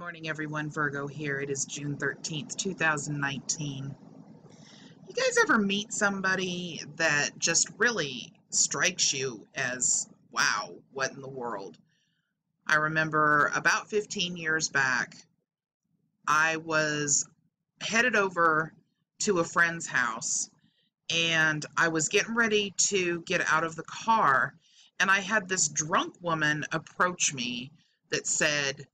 Good morning, everyone. Virgo here. It is June 13th, 2019. You guys ever meet somebody that just really strikes you as, wow, what in the world? I remember about 15 years back, I was headed over to a friend's house and I was getting ready to get out of the car, and I had this drunk woman approach me that said,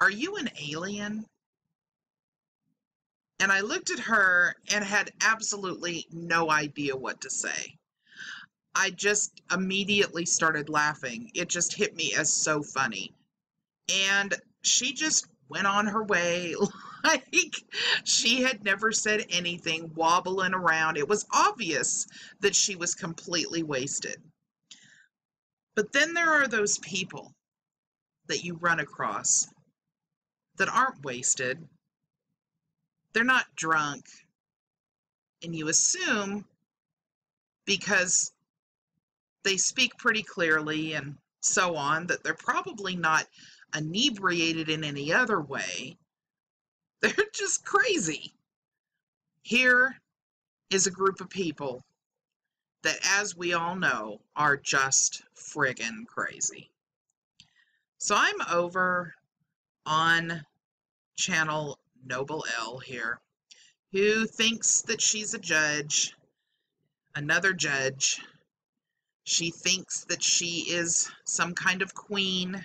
are you an alien? And I looked at her and had absolutely no idea what to say. I just immediately started laughing. It just hit me as so funny. And she just went on her way like she had never said anything, wobbling around. It was obvious that she was completely wasted. But then there are those people that you run across that aren't wasted. They're not drunk. And you assume because they speak pretty clearly and so on that they're probably not inebriated in any other way. They're just crazy. Here is a group of people that, as we all know, are just friggin' crazy. So I'm over on channel Noble L here, who thinks that she's a judge, another judge. She thinks that she is some kind of queen.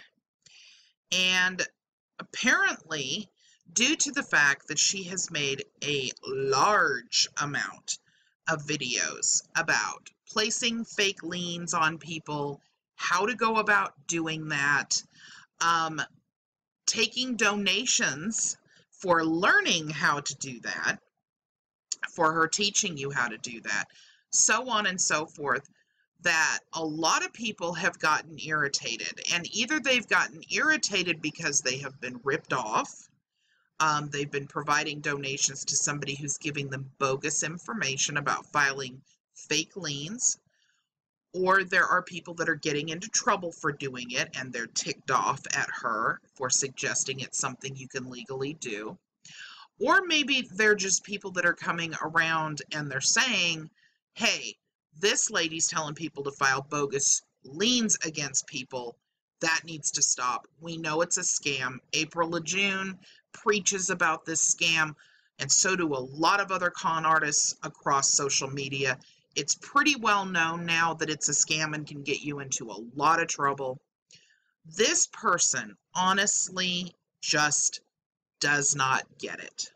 And apparently, due to the fact that she has made a large amount of videos about placing fake liens on people, how to go about doing that, um, taking donations for learning how to do that, for her teaching you how to do that, so on and so forth, that a lot of people have gotten irritated. And either they've gotten irritated because they have been ripped off, um, they've been providing donations to somebody who's giving them bogus information about filing fake liens, or there are people that are getting into trouble for doing it and they're ticked off at her for suggesting it's something you can legally do. Or maybe they're just people that are coming around and they're saying, hey, this lady's telling people to file bogus liens against people. That needs to stop. We know it's a scam. April Lejeune preaches about this scam, and so do a lot of other con artists across social media. It's pretty well known now that it's a scam and can get you into a lot of trouble. This person honestly just does not get it.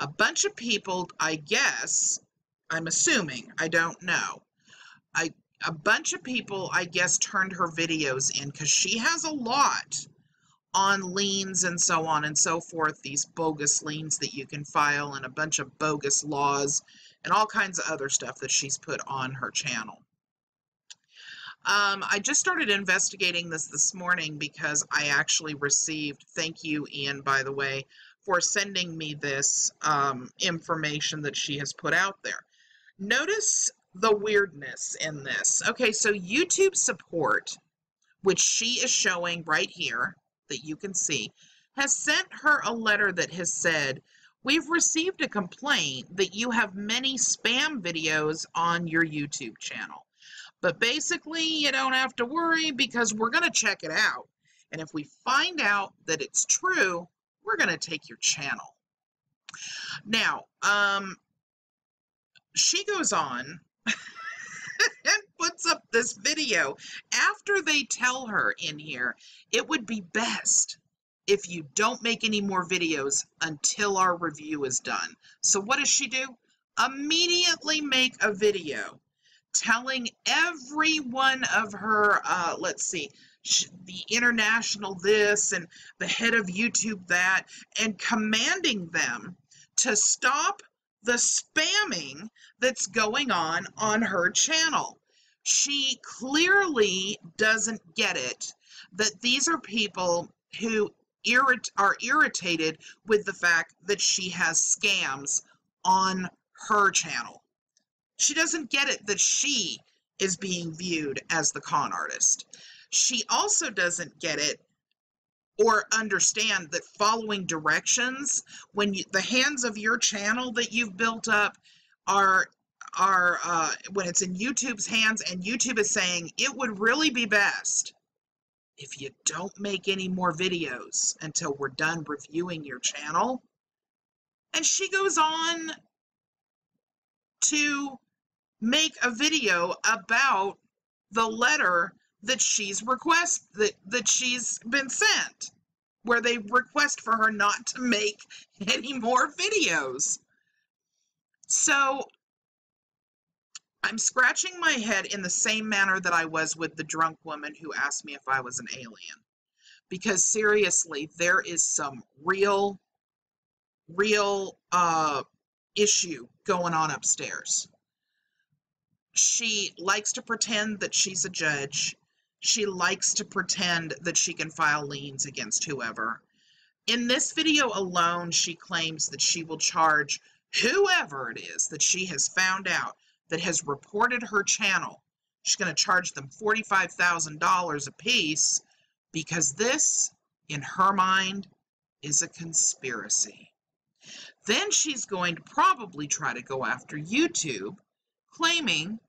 A bunch of people, I guess, I'm assuming, I don't know. I a bunch of people, I guess, turned her videos in because she has a lot on liens and so on and so forth, these bogus liens that you can file and a bunch of bogus laws and all kinds of other stuff that she's put on her channel. Um, I just started investigating this this morning because I actually received, thank you, Ian, by the way, for sending me this um, information that she has put out there. Notice the weirdness in this. Okay, so YouTube support, which she is showing right here, that you can see, has sent her a letter that has said, We've received a complaint that you have many spam videos on your YouTube channel. But basically, you don't have to worry because we're going to check it out. And if we find out that it's true, we're going to take your channel. Now, um, she goes on and puts up this video after they tell her in here it would be best if you don't make any more videos until our review is done. So what does she do? Immediately make a video telling every one of her, uh, let's see, the international this and the head of YouTube that, and commanding them to stop the spamming that's going on on her channel. She clearly doesn't get it that these are people who irrit- are irritated with the fact that she has scams on her channel. She doesn't get it that she is being viewed as the con artist. She also doesn't get it or understand that following directions when you, the hands of your channel that you've built up are are uh, when it's in YouTube's hands and YouTube is saying it would really be best if you don't make any more videos until we're done reviewing your channel. And she goes on to make a video about the letter that she's request that that she's been sent where they request for her not to make any more videos. So I'm scratching my head in the same manner that I was with the drunk woman who asked me if I was an alien. Because seriously, there is some real, real uh, issue going on upstairs. She likes to pretend that she's a judge. She likes to pretend that she can file liens against whoever. In this video alone, she claims that she will charge whoever it is that she has found out that has reported her channel. She's going to charge them $45,000 a piece because this, in her mind, is a conspiracy. Then she's going to probably try to go after YouTube, claiming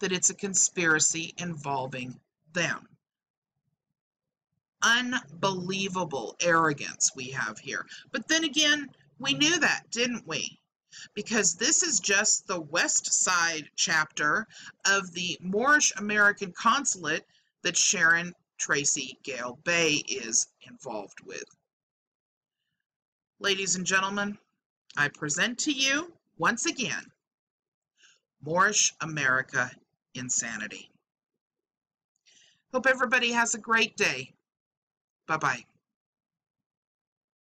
that it's a conspiracy involving them. Unbelievable arrogance we have here. But then again, we knew that, didn't we? Because this is just the west side chapter of the Moorish American consulate that Sharon Tracy Gale Bey is involved with. Ladies and gentlemen, I present to you once again Moorish America Insanity. Hope everybody has a great day. Bye bye.